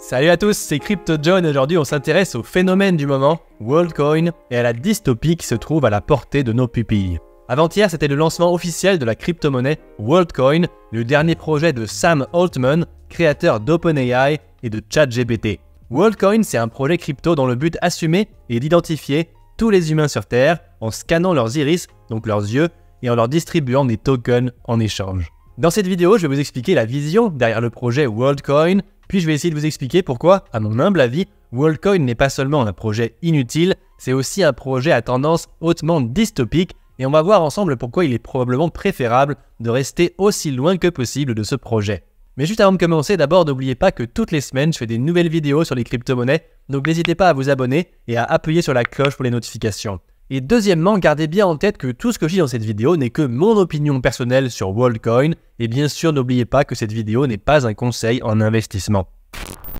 Salut à tous, c'est Crypto John et aujourd'hui on s'intéresse au phénomène du moment, WorldCoin, et à la dystopie qui se trouve à la portée de nos pupilles. Avant-hier, c'était le lancement officiel de la crypto-monnaie WorldCoin, le dernier projet de Sam Altman, créateur d'OpenAI et de ChatGPT. WorldCoin, c'est un projet crypto dont le but assumé est d'identifier tous les humains sur Terre en scannant leurs iris, donc leurs yeux, et en leur distribuant des tokens en échange. Dans cette vidéo, je vais vous expliquer la vision derrière le projet WorldCoin, puis je vais essayer de vous expliquer pourquoi, à mon humble avis, WorldCoin n'est pas seulement un projet inutile, c'est aussi un projet à tendance hautement dystopique, et on va voir ensemble pourquoi il est probablement préférable de rester aussi loin que possible de ce projet. Mais juste avant de commencer, d'abord n'oubliez pas que toutes les semaines je fais des nouvelles vidéos sur les crypto-monnaies, donc n'hésitez pas à vous abonner et à appuyer sur la cloche pour les notifications. Et deuxièmement, gardez bien en tête que tout ce que je dis dans cette vidéo n'est que mon opinion personnelle sur WorldCoin, et bien sûr n'oubliez pas que cette vidéo n'est pas un conseil en investissement.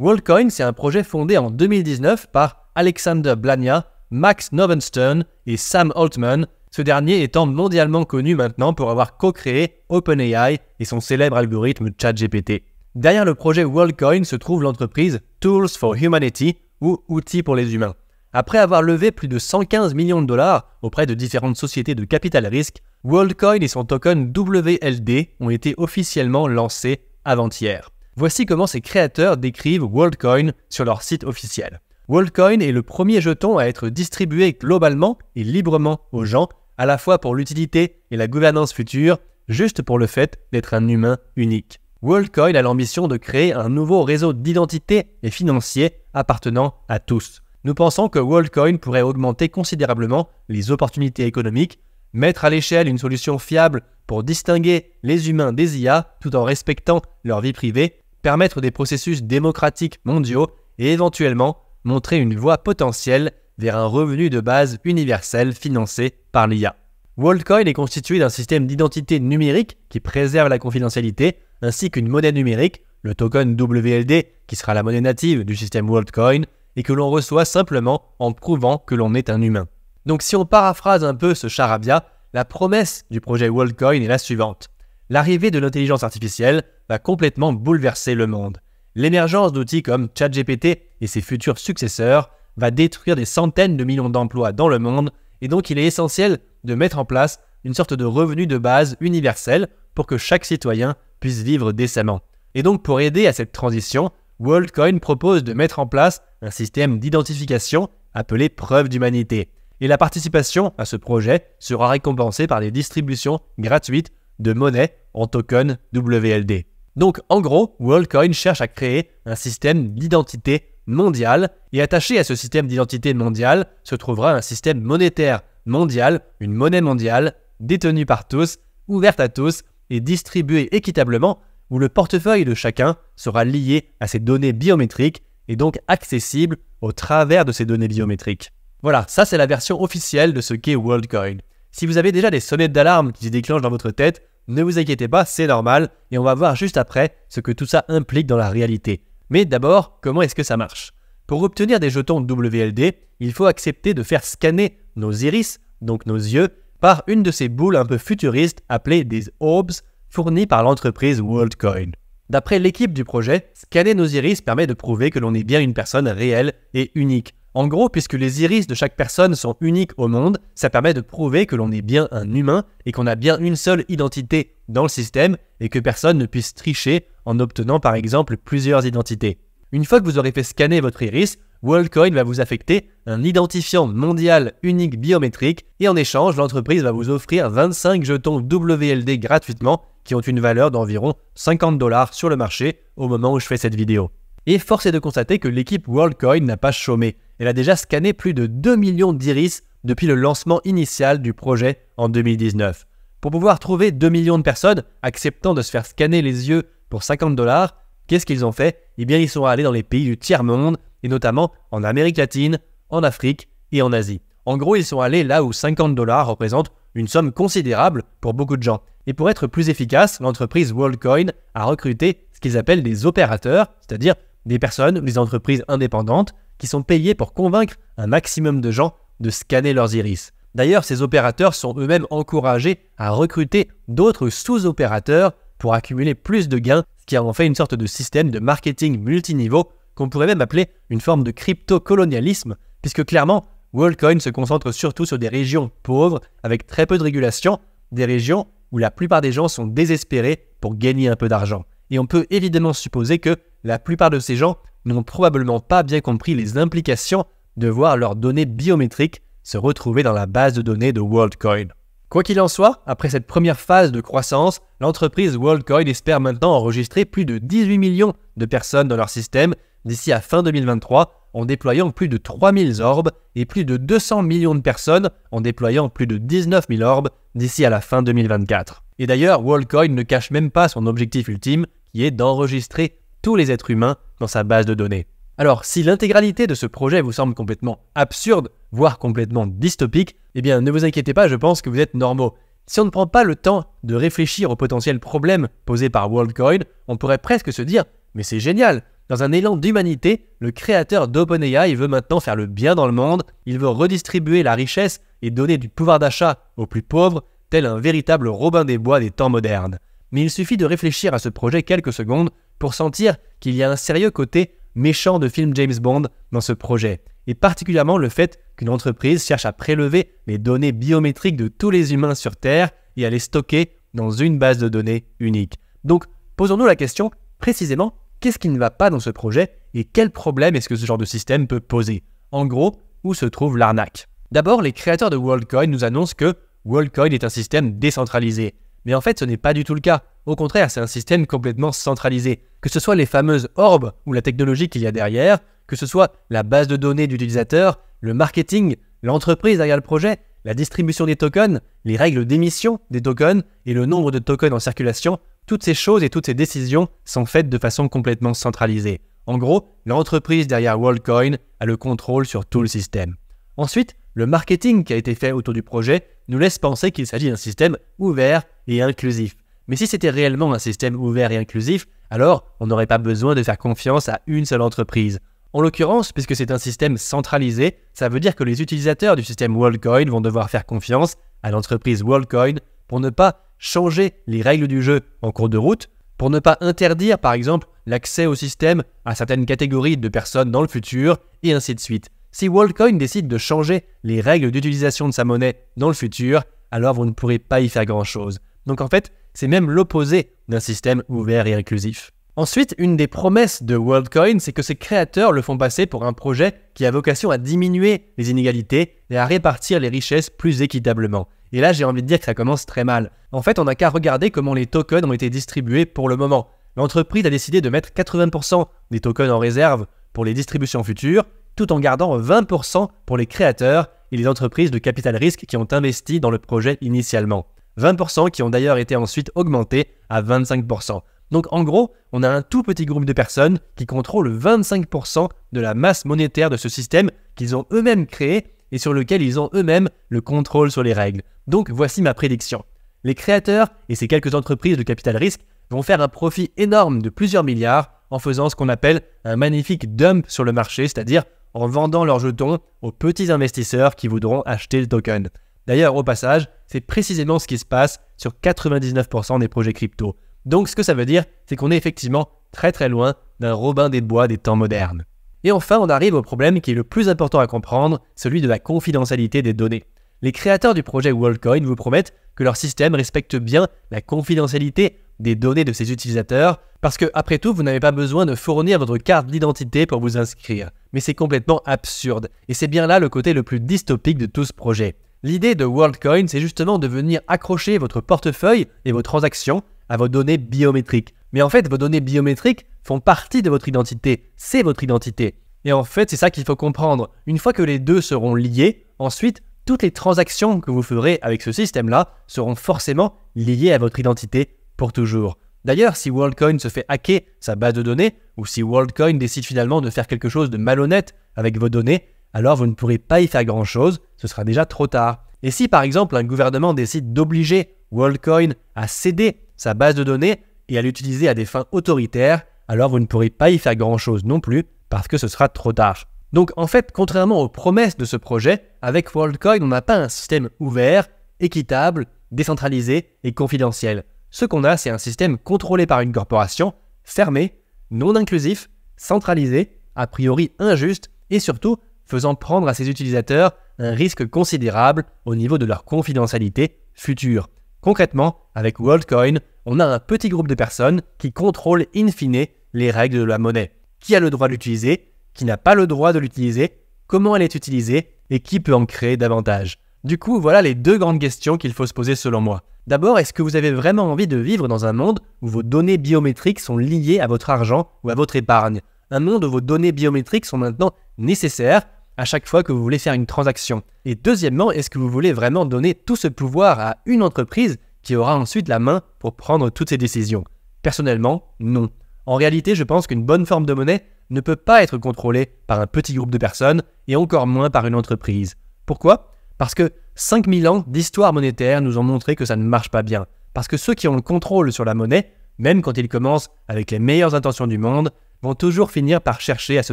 WorldCoin, c'est un projet fondé en 2019 par Alexander Blania, Max Novenstern et Sam Altman, ce dernier étant mondialement connu maintenant pour avoir co-créé OpenAI et son célèbre algorithme ChatGPT. Derrière le projet WorldCoin se trouve l'entreprise Tools for Humanity, ou Outils pour les humains. Après avoir levé plus de 115 millions de dollars auprès de différentes sociétés de capital risque, WorldCoin et son token WLD ont été officiellement lancés avant-hier. Voici comment ses créateurs décrivent WorldCoin sur leur site officiel. WorldCoin est le premier jeton à être distribué globalement et librement aux gens, à la fois pour l'utilité et la gouvernance future, juste pour le fait d'être un humain unique. WorldCoin a l'ambition de créer un nouveau réseau d'identité et financier appartenant à tous. Nous pensons que WorldCoin pourrait augmenter considérablement les opportunités économiques, mettre à l'échelle une solution fiable pour distinguer les humains des IA tout en respectant leur vie privée, permettre des processus démocratiques mondiaux et éventuellement montrer une voie potentielle vers un revenu de base universel financé par l'IA. WorldCoin est constitué d'un système d'identité numérique qui préserve la confidentialité, ainsi qu'une monnaie numérique, le token WLD, qui sera la monnaie native du système WorldCoin, et que l'on reçoit simplement en prouvant que l'on est un humain. Donc si on paraphrase un peu ce charabia, la promesse du projet WorldCoin est la suivante. L'arrivée de l'intelligence artificielle va complètement bouleverser le monde. L'émergence d'outils comme ChatGPT et ses futurs successeurs va détruire des centaines de millions d'emplois dans le monde et donc il est essentiel de mettre en place une sorte de revenu de base universel pour que chaque citoyen puisse vivre décemment. Et donc pour aider à cette transition, WorldCoin propose de mettre en place un système d'identification appelé preuve d'humanité. Et la participation à ce projet sera récompensée par des distributions gratuites de monnaie en token WLD. Donc en gros, WorldCoin cherche à créer un système d'identité mondial et attaché à ce système d'identité mondial se trouvera un système monétaire mondial, une monnaie mondiale détenue par tous, ouverte à tous et distribuée équitablement où le portefeuille de chacun sera lié à ces données biométriques et donc accessible au travers de ces données biométriques. Voilà, ça c'est la version officielle de ce qu'est WorldCoin. Si vous avez déjà des sonnettes d'alarme qui se déclenchent dans votre tête, ne vous inquiétez pas, c'est normal, et on va voir juste après ce que tout ça implique dans la réalité. Mais d'abord, comment est-ce que ça marche? Pour obtenir des jetons WLD, il faut accepter de faire scanner nos iris, donc nos yeux, par une de ces boules un peu futuristes appelées des orbs, fourni par l'entreprise WorldCoin. D'après l'équipe du projet, scanner nos iris permet de prouver que l'on est bien une personne réelle et unique. En gros, puisque les iris de chaque personne sont uniques au monde, ça permet de prouver que l'on est bien un humain et qu'on a bien une seule identité dans le système et que personne ne puisse tricher en obtenant par exemple plusieurs identités. Une fois que vous aurez fait scanner votre iris, WorldCoin va vous affecter un identifiant mondial unique biométrique et en échange, l'entreprise va vous offrir 25 jetons WLD gratuitement qui ont une valeur d'environ 50 dollars sur le marché au moment où je fais cette vidéo. Et force est de constater que l'équipe WorldCoin n'a pas chômé. Elle a déjà scanné plus de 2 millions d'iris depuis le lancement initial du projet en 2019. Pour pouvoir trouver 2 millions de personnes acceptant de se faire scanner les yeux pour 50 dollars, qu'est-ce qu'ils ont fait? Eh bien, ils sont allés dans les pays du tiers-monde, et notamment en Amérique latine, en Afrique et en Asie. En gros, ils sont allés là où 50 dollars représentent une somme considérable pour beaucoup de gens. Et pour être plus efficace, l'entreprise WorldCoin a recruté ce qu'ils appellent des opérateurs, c'est-à-dire des personnes, des entreprises indépendantes, qui sont payées pour convaincre un maximum de gens de scanner leurs iris. D'ailleurs, ces opérateurs sont eux-mêmes encouragés à recruter d'autres sous-opérateurs pour accumuler plus de gains, ce qui a en fait une sorte de système de marketing multiniveau qu'on pourrait même appeler une forme de crypto-colonialisme, puisque clairement, WorldCoin se concentre surtout sur des régions pauvres, avec très peu de régulation, des régions où la plupart des gens sont désespérés pour gagner un peu d'argent. Et on peut évidemment supposer que la plupart de ces gens n'ont probablement pas bien compris les implications de voir leurs données biométriques se retrouver dans la base de données de WorldCoin. Quoi qu'il en soit, après cette première phase de croissance, l'entreprise WorldCoin espère maintenant enregistrer plus de 18 millions de personnes dans leur système d'ici à fin 2023 en déployant plus de 3000 orbes et plus de 200 millions de personnes en déployant plus de 19 000 orbes d'ici à la fin 2024. Et d'ailleurs, WorldCoin ne cache même pas son objectif ultime qui est d'enregistrer tous les êtres humains dans sa base de données. Alors, si l'intégralité de ce projet vous semble complètement absurde, voire complètement dystopique, eh bien ne vous inquiétez pas, je pense que vous êtes normaux. Si on ne prend pas le temps de réfléchir aux potentiels problèmes posés par WorldCoin, on pourrait presque se dire Mais c'est génial Dans un élan d'humanité, le créateur d'OpenAI veut maintenant faire le bien dans le monde, il veut redistribuer la richesse et donner du pouvoir d'achat aux plus pauvres, tel un véritable Robin des Bois des temps modernes. Mais il suffit de réfléchir à ce projet quelques secondes pour sentir qu'il y a un sérieux côté méchant de film James Bond dans ce projet, et particulièrement le fait qu'une entreprise cherche à prélever les données biométriques de tous les humains sur Terre et à les stocker dans une base de données unique. Donc, posons-nous la question, précisément, qu'est-ce qui ne va pas dans ce projet et quel problème est-ce que ce genre de système peut poser? En gros, où se trouve l'arnaque? D'abord, les créateurs de WorldCoin nous annoncent que WorldCoin est un système décentralisé. Mais en fait, ce n'est pas du tout le cas. Au contraire, c'est un système complètement centralisé. Que ce soit les fameuses orbes ou la technologie qu'il y a derrière, que ce soit la base de données d'utilisateurs, le marketing, l'entreprise derrière le projet, la distribution des tokens, les règles d'émission des tokens et le nombre de tokens en circulation, toutes ces choses et toutes ces décisions sont faites de façon complètement centralisée. En gros, l'entreprise derrière WorldCoin a le contrôle sur tout le système. Ensuite, le marketing qui a été fait autour du projet nous laisse penser qu'il s'agit d'un système ouvert et inclusif. Mais si c'était réellement un système ouvert et inclusif, alors on n'aurait pas besoin de faire confiance à une seule entreprise. En l'occurrence, puisque c'est un système centralisé, ça veut dire que les utilisateurs du système WorldCoin vont devoir faire confiance à l'entreprise WorldCoin pour ne pas changer les règles du jeu en cours de route, pour ne pas interdire par exemple l'accès au système à certaines catégories de personnes dans le futur, et ainsi de suite. Si WorldCoin décide de changer les règles d'utilisation de sa monnaie dans le futur, alors vous ne pourrez pas y faire grand-chose. Donc en fait, c'est même l'opposé d'un système ouvert et inclusif. Ensuite, une des promesses de WorldCoin, c'est que ses créateurs le font passer pour un projet qui a vocation à diminuer les inégalités et à répartir les richesses plus équitablement. Et là, j'ai envie de dire que ça commence très mal. En fait, on n'a qu'à regarder comment les tokens ont été distribués pour le moment. L'entreprise a décidé de mettre 80% des tokens en réserve pour les distributions futures, tout en gardant 20% pour les créateurs et les entreprises de capital risque qui ont investi dans le projet initialement. 20% qui ont d'ailleurs été ensuite augmentés à 25%. Donc en gros, on a un tout petit groupe de personnes qui contrôlent 25% de la masse monétaire de ce système qu'ils ont eux-mêmes créé et sur lequel ils ont eux-mêmes le contrôle sur les règles. Donc voici ma prédiction. Les créateurs et ces quelques entreprises de capital risque vont faire un profit énorme de plusieurs milliards en faisant ce qu'on appelle un magnifique dump sur le marché, c'est-à-dire en vendant leurs jetons aux petits investisseurs qui voudront acheter le token. D'ailleurs, au passage, c'est précisément ce qui se passe sur 99% des projets crypto. Donc ce que ça veut dire, c'est qu'on est effectivement très très loin d'un Robin des Bois des temps modernes. Et enfin, on arrive au problème qui est le plus important à comprendre, celui de la confidentialité des données. Les créateurs du projet WorldCoin vous promettent que leur système respecte bien la confidentialité des données de ses utilisateurs, parce que, après tout, vous n'avez pas besoin de fournir votre carte d'identité pour vous inscrire. Mais c'est complètement absurde, et c'est bien là le côté le plus dystopique de tout ce projet. L'idée de WorldCoin, c'est justement de venir accrocher votre portefeuille et vos transactions à vos données biométriques. Mais en fait, vos données biométriques font partie de votre identité. C'est votre identité. Et en fait, c'est ça qu'il faut comprendre. Une fois que les deux seront liés, ensuite, toutes les transactions que vous ferez avec ce système-là seront forcément liées à votre identité pour toujours. D'ailleurs, si WorldCoin se fait hacker sa base de données, ou si WorldCoin décide finalement de faire quelque chose de malhonnête avec vos données, alors vous ne pourrez pas y faire grand-chose, ce sera déjà trop tard. Et si par exemple un gouvernement décide d'obliger WorldCoin à céder sa base de données et à l'utiliser à des fins autoritaires, alors vous ne pourrez pas y faire grand-chose non plus parce que ce sera trop tard. Donc en fait, contrairement aux promesses de ce projet, avec WorldCoin, on n'a pas un système ouvert, équitable, décentralisé et confidentiel. Ce qu'on a, c'est un système contrôlé par une corporation, fermé, non inclusif, centralisé a priori injuste et surtout faisant prendre à ses utilisateurs un risque considérable au niveau de leur confidentialité future. Concrètement, avec WorldCoin, on a un petit groupe de personnes qui contrôlent in fine les règles de la monnaie. Qui a le droit de l'utiliser? Qui n'a pas le droit de l'utiliser? Comment elle est utilisée? Et qui peut en créer davantage? Du coup, voilà les deux grandes questions qu'il faut se poser selon moi. D'abord, est-ce que vous avez vraiment envie de vivre dans un monde où vos données biométriques sont liées à votre argent ou à votre épargne? Un monde où vos données biométriques sont maintenant nécessaires à chaque fois que vous voulez faire une transaction. Et deuxièmement, est-ce que vous voulez vraiment donner tout ce pouvoir à une entreprise qui aura ensuite la main pour prendre toutes ces décisions? Personnellement, non. En réalité, je pense qu'une bonne forme de monnaie ne peut pas être contrôlée par un petit groupe de personnes et encore moins par une entreprise. Pourquoi? Parce que 5000 ans d'histoire monétaire nous ont montré que ça ne marche pas bien. Parce que ceux qui ont le contrôle sur la monnaie, même quand ils commencent avec les meilleures intentions du monde, vont toujours finir par chercher à se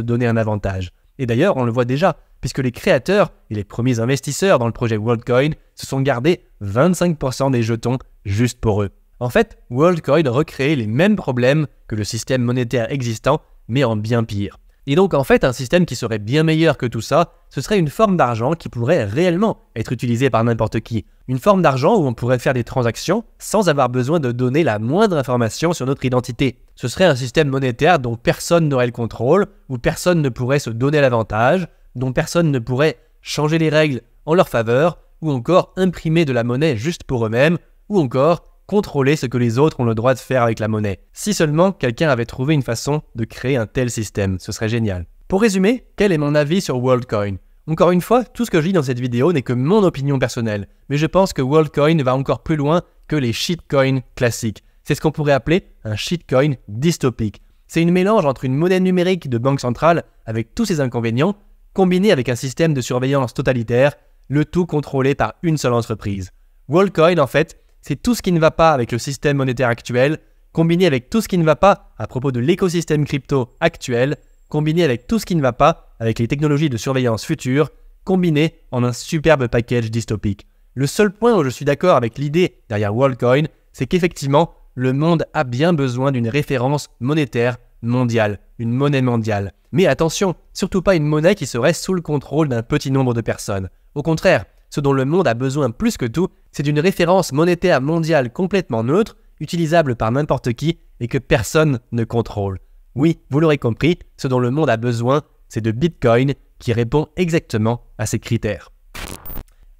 donner un avantage. Et d'ailleurs, on le voit déjà, puisque les créateurs et les premiers investisseurs dans le projet WorldCoin se sont gardés 25% des jetons juste pour eux. En fait, WorldCoin recrée les mêmes problèmes que le système monétaire existant, mais en bien pire. Et donc en fait, un système qui serait bien meilleur que tout ça, ce serait une forme d'argent qui pourrait réellement être utilisée par n'importe qui. Une forme d'argent où on pourrait faire des transactions sans avoir besoin de donner la moindre information sur notre identité. Ce serait un système monétaire dont personne n'aurait le contrôle, où personne ne pourrait se donner l'avantage, dont personne ne pourrait changer les règles en leur faveur, ou encore imprimer de la monnaie juste pour eux-mêmes, ou encore contrôler ce que les autres ont le droit de faire avec la monnaie. Si seulement quelqu'un avait trouvé une façon de créer un tel système, ce serait génial. Pour résumer, quel est mon avis sur WorldCoin? Encore une fois, tout ce que je dis dans cette vidéo n'est que mon opinion personnelle, mais je pense que WorldCoin va encore plus loin que les shitcoins classiques. C'est ce qu'on pourrait appeler un shitcoin dystopique. C'est une mélange entre une monnaie numérique de banque centrale avec tous ses inconvénients, combiné avec un système de surveillance totalitaire, le tout contrôlé par une seule entreprise. WorldCoin, en fait, c'est tout ce qui ne va pas avec le système monétaire actuel, combiné avec tout ce qui ne va pas à propos de l'écosystème crypto actuel, combiné avec tout ce qui ne va pas avec les technologies de surveillance futures, combiné en un superbe package dystopique. Le seul point où je suis d'accord avec l'idée derrière WorldCoin, c'est qu'effectivement, le monde a bien besoin d'une référence monétaire mondiale, une monnaie mondiale. Mais attention, surtout pas une monnaie qui serait sous le contrôle d'un petit nombre de personnes. Au contraire, ce dont le monde a besoin plus que tout, c'est d'une référence monétaire mondiale complètement neutre, utilisable par n'importe qui et que personne ne contrôle. Oui, vous l'aurez compris, ce dont le monde a besoin, c'est de Bitcoin qui répond exactement à ces critères.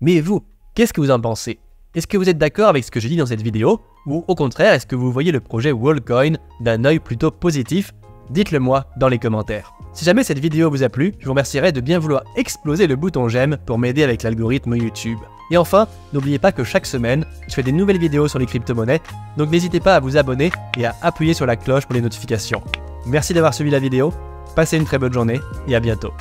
Mais vous, qu'est-ce que vous en pensez? Est-ce que vous êtes d'accord avec ce que j'ai dit dans cette vidéo? Ou au contraire, est-ce que vous voyez le projet WorldCoin d'un œil plutôt positif? Dites-le moi dans les commentaires. Si jamais cette vidéo vous a plu, je vous remercierai de bien vouloir exploser le bouton j'aime pour m'aider avec l'algorithme YouTube. Et enfin, n'oubliez pas que chaque semaine, je fais des nouvelles vidéos sur les crypto-monnaies, donc n'hésitez pas à vous abonner et à appuyer sur la cloche pour les notifications. Merci d'avoir suivi la vidéo, passez une très bonne journée et à bientôt.